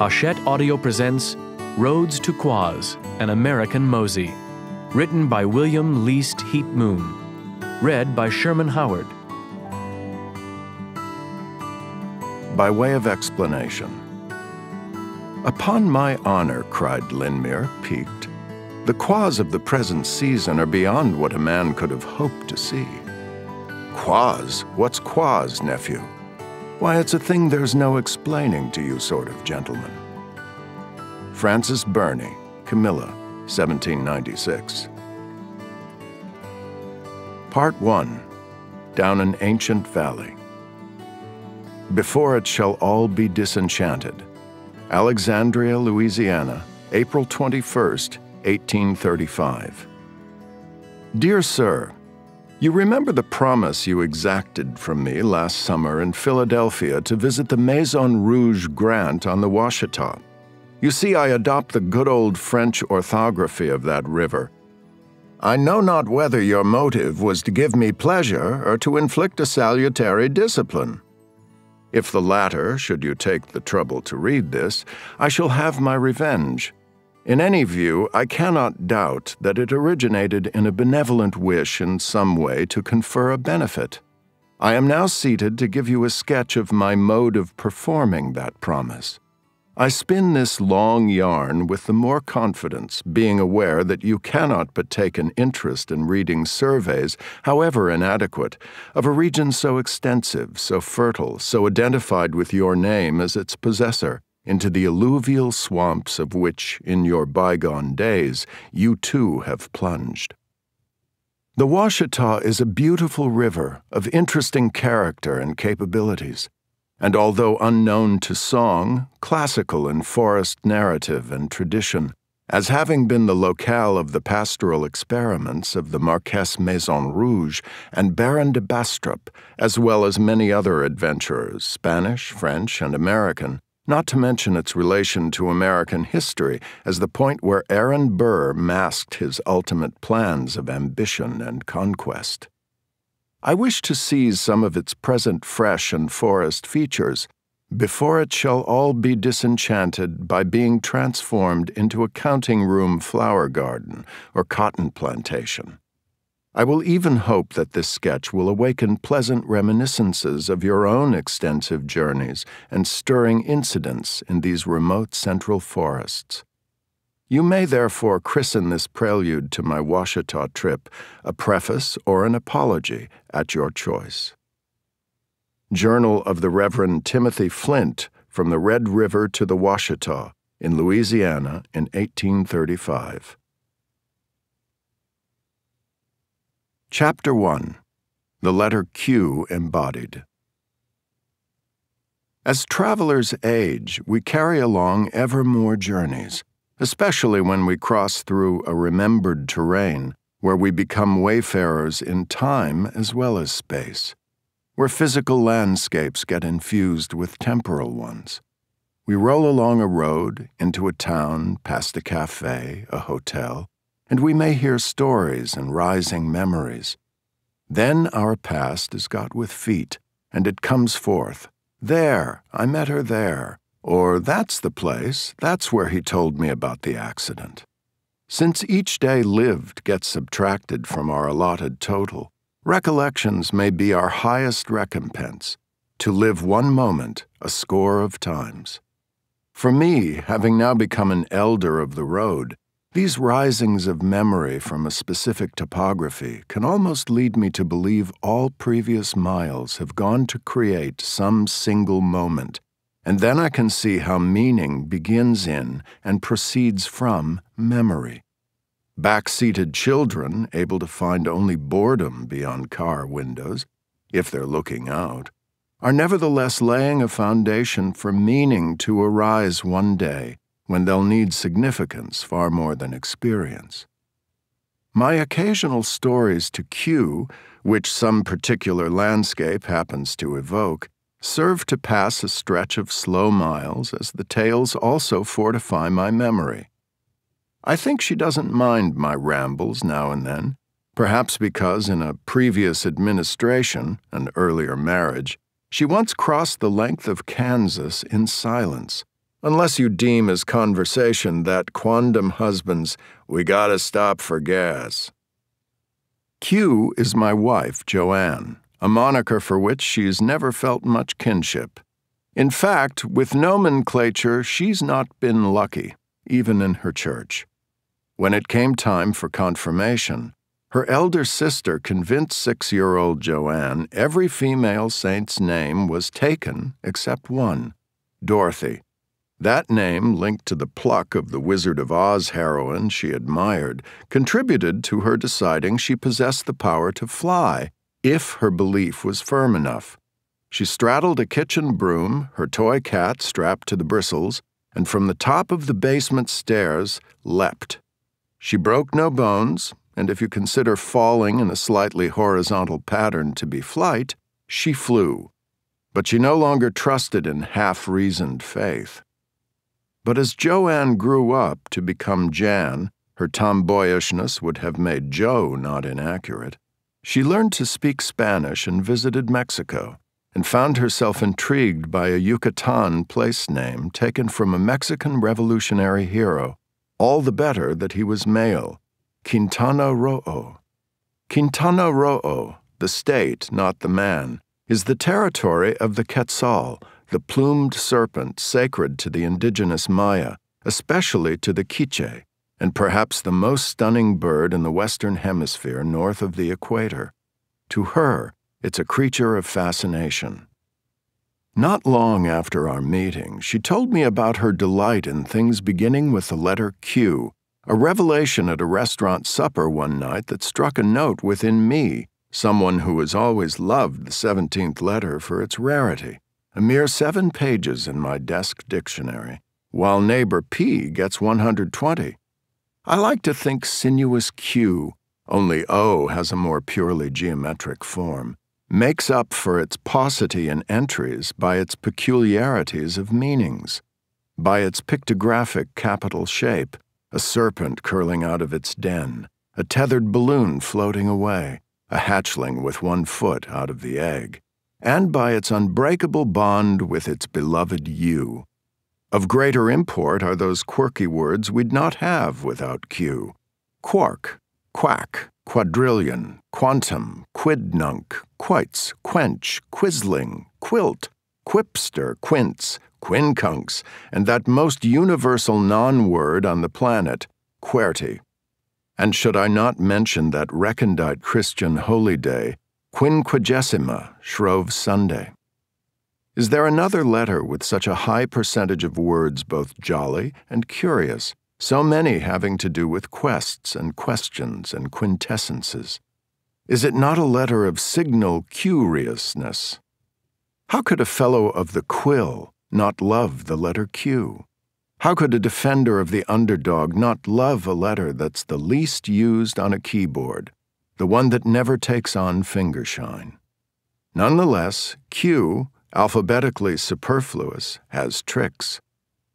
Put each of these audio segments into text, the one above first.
Hachette Audio presents Roads to Quoz, an American Mosey. Written by William Least Heat Moon. Read by Sherman Howard. By way of explanation. Upon my honor, cried Lynmere, piqued. The quoz of the present season are beyond what a man could have hoped to see. Quoz? What's quoz, nephew? Why, it's a thing there's no explaining to you, sort of gentleman. Frances Burney, Camilla, 1796. Part 1 Down an Ancient Valley. Before it shall all be disenchanted. Alexandria, Louisiana, April 21st, 1835. Dear Sir, you remember the promise you exacted from me last summer in Philadelphia to visit the Maison Rouge Grant on the Washita. You see, I adopt the good old French orthography of that river. I know not whether your motive was to give me pleasure or to inflict a salutary discipline. If the latter, should you take the trouble to read this, I shall have my revenge. In any view, I cannot doubt that it originated in a benevolent wish in some way to confer a benefit. I am now seated to give you a sketch of my mode of performing that promise. I spin this long yarn with the more confidence, being aware that you cannot but take an interest in reading surveys, however inadequate, of a region so extensive, so fertile, so identified with your name as its possessor into the alluvial swamps of which, in your bygone days, you too have plunged. The Washita is a beautiful river of interesting character and capabilities, and although unknown to song, classical in forest narrative and tradition, as having been the locale of the pastoral experiments of the Marquess Maison Rouge and Baron de Bastrop, as well as many other adventurers, Spanish, French, and American, not to mention its relation to American history as the point where Aaron Burr masked his ultimate plans of ambition and conquest. I wish to seize some of its present fresh and forest features before it shall all be disenchanted by being transformed into a counting room flower garden or cotton plantation. I will even hope that this sketch will awaken pleasant reminiscences of your own extensive journeys and stirring incidents in these remote central forests. You may therefore christen this prelude to my Washita trip a preface or an apology at your choice. Journal of the Reverend Timothy Flint from the Red River to the Washita in Louisiana in 1835. Chapter 1 The Letter Q Embodied. As travelers age, we carry along ever more journeys, especially when we cross through a remembered terrain where we become wayfarers in time as well as space, where physical landscapes get infused with temporal ones. We roll along a road, into a town, past a cafe, a hotel, and we may hear stories and rising memories. Then our past is got with feet, and it comes forth. There, I met her there. Or, that's the place, that's where he told me about the accident. Since each day lived gets subtracted from our allotted total, recollections may be our highest recompense to live one moment a score of times. For me, having now become an elder of the road, these risings of memory from a specific topography can almost lead me to believe all previous miles have gone to create some single moment, and then I can see how meaning begins in and proceeds from memory. Back-seated children, able to find only boredom beyond car windows, if they're looking out, are nevertheless laying a foundation for meaning to arise one day when they'll need significance far more than experience. My occasional stories to Q, which some particular landscape happens to evoke, serve to pass a stretch of slow miles as the tales also fortify my memory. I think she doesn't mind my rambles now and then, perhaps because in a previous administration, an earlier marriage, she once crossed the length of Kansas in silence unless you deem as conversation that quondam husband's we gotta stop for gas. Q is my wife, Joanne, a moniker for which she's never felt much kinship. In fact, with nomenclature, she's not been lucky, even in her church. When it came time for confirmation, her elder sister convinced six year old Joanne every female saint's name was taken except one Dorothy. That name, linked to the pluck of the Wizard of Oz heroine she admired, contributed to her deciding she possessed the power to fly, if her belief was firm enough. She straddled a kitchen broom, her toy cat strapped to the bristles, and from the top of the basement stairs leapt. She broke no bones, and if you consider falling in a slightly horizontal pattern to be flight, she flew. But she no longer trusted in half reasoned faith. But as Joanne grew up to become Jan, her tomboyishness would have made Joe not inaccurate. She learned to speak Spanish and visited Mexico, and found herself intrigued by a Yucatan place name taken from a Mexican revolutionary hero, all the better that he was male, Quintana Roo. Quintana Roo, the state, not the man, is the territory of the Quetzal, the plumed serpent sacred to the indigenous Maya, especially to the Quiche, and perhaps the most stunning bird in the Western Hemisphere north of the equator. To her, it's a creature of fascination. Not long after our meeting, she told me about her delight in things beginning with the letter Q, a revelation at a restaurant supper one night that struck a note within me, someone who has always loved the 17th letter for its rarity a mere seven pages in my desk dictionary, while neighbor P gets 120. I like to think sinuous Q, only O has a more purely geometric form, makes up for its paucity in entries by its peculiarities of meanings, by its pictographic capital shape, a serpent curling out of its den, a tethered balloon floating away, a hatchling with one foot out of the egg and by its unbreakable bond with its beloved U. Of greater import are those quirky words we'd not have without Q quark, quack, quadrillion, quantum, quidnunc, quoits, quench, quisling, quilt, quipster, quince, quincunx, and that most universal non word on the planet, QWERTY. And should I not mention that recondite Christian holy day, Quinquagesima, Shrove Sunday. Is there another letter with such a high percentage of words both jolly and curious, so many having to do with quests and questions and quintessences? Is it not a letter of signal curiousness? How could a fellow of the quill not love the letter Q? How could a defender of the underdog not love a letter that's the least used on a keyboard, the one that never takes on fingershine. Nonetheless, Q, alphabetically superfluous, has tricks.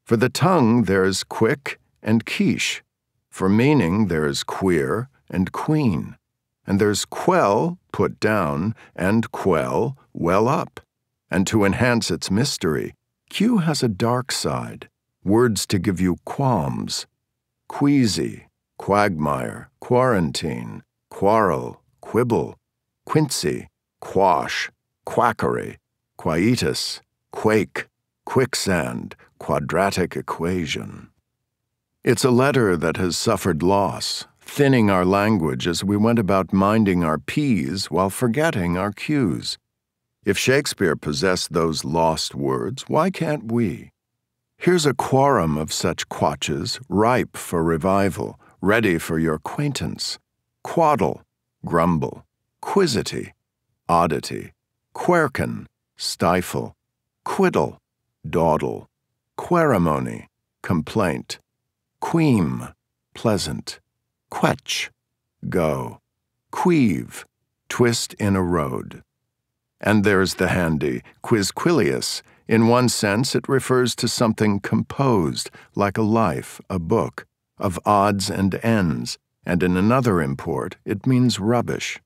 For the tongue, there's quick and quiche. For meaning, there's queer and queen. And there's quell, put down, and quell, well up. And to enhance its mystery, Q has a dark side, words to give you qualms. Queasy, quagmire, quarantine, quarrel, quibble, quinsy, quash, quackery, quietus, quake, quicksand, quadratic equation. It's a letter that has suffered loss, thinning our language as we went about minding our P's while forgetting our Q's. If Shakespeare possessed those lost words, why can't we? Here's a quorum of such quatches, ripe for revival, ready for your acquaintance quaddle, grumble, quizzity, oddity, querken, stifle, quiddle, dawdle, querimony, complaint, queem, pleasant, quetch, go, queeve, twist in a road. And there's the handy quisquilious. In one sense, it refers to something composed, like a life, a book, of odds and ends, and in another import, it means rubbish.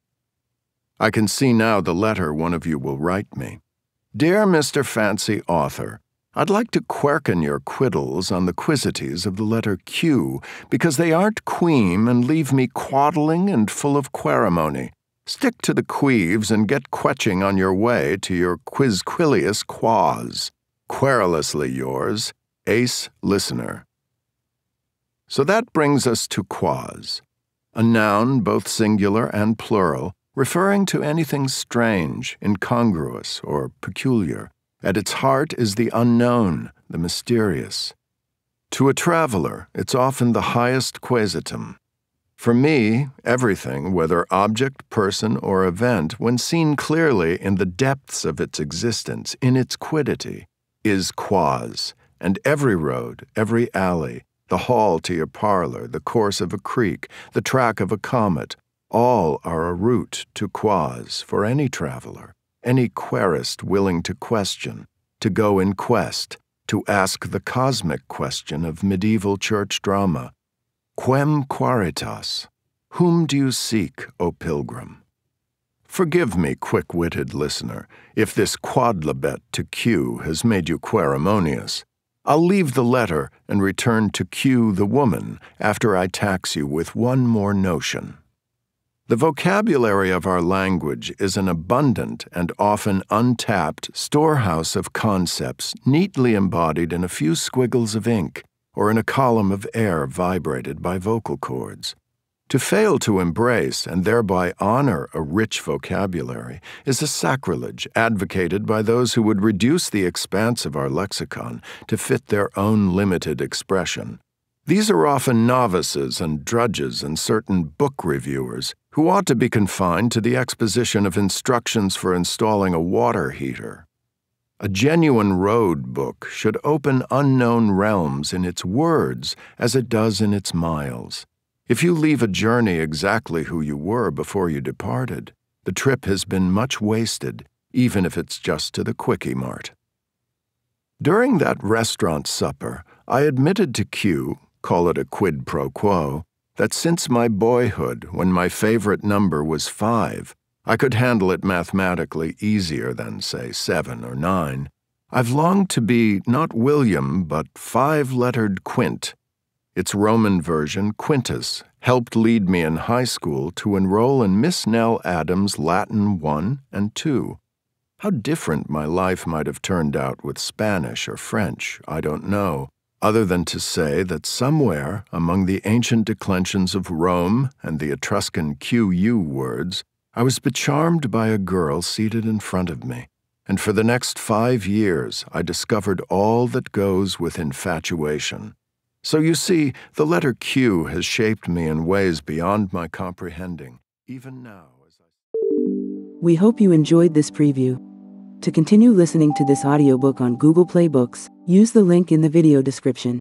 I can see now the letter one of you will write me. Dear Mr. Fancy Author, I'd like to querken your quiddles on the quizzities of the letter Q, because they aren't queem and leave me quaddling and full of querimony. Stick to the queeves and get quetching on your way to your quisquilious quoz. Querulously yours, Ace Listener. So that brings us to quoz, a noun both singular and plural, referring to anything strange, incongruous, or peculiar. At its heart is the unknown, the mysterious. To a traveler, it's often the highest quaesitum. For me, everything, whether object, person, or event, when seen clearly in the depths of its existence, in its quiddity, is quoz, and every road, every alley, the hall to your parlor, the course of a creek, the track of a comet, all are a route to quoz for any traveler, any querist willing to question, to go in quest, to ask the cosmic question of medieval church drama Quem quaeritis? Whom do you seek, O pilgrim? Forgive me, quick witted listener, if this quodlibet to Q has made you querimonious. I'll leave the letter and return to Q the woman after I tax you with one more notion. The vocabulary of our language is an abundant and often untapped storehouse of concepts neatly embodied in a few squiggles of ink or in a column of air vibrated by vocal cords. To fail to embrace and thereby honor a rich vocabulary is a sacrilege advocated by those who would reduce the expanse of our lexicon to fit their own limited expression. These are often novices and drudges and certain book reviewers who ought to be confined to the exposition of instructions for installing a water heater. A genuine road book should open unknown realms in its words as it does in its miles. If you leave a journey exactly who you were before you departed, the trip has been much wasted, even if it's just to the Quickie Mart. During that restaurant supper, I admitted to Q, call it a quid pro quo, that since my boyhood, when my favorite number was five, I could handle it mathematically easier than, say, seven or nine. I've longed to be not William, but five lettered Quint its Roman version, Quintus, helped lead me in high school to enroll in Miss Nell Adams' Latin 1 and 2. How different my life might have turned out with Spanish or French, I don't know, other than to say that somewhere among the ancient declensions of Rome and the Etruscan QU words, I was becharmed by a girl seated in front of me, and for the next five years I discovered all that goes with infatuation. So you see, the letter Q has shaped me in ways beyond my comprehending, even now. As I... We hope you enjoyed this preview. To continue listening to this audiobook on Google Play Books, use the link in the video description.